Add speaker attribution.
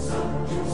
Speaker 1: Some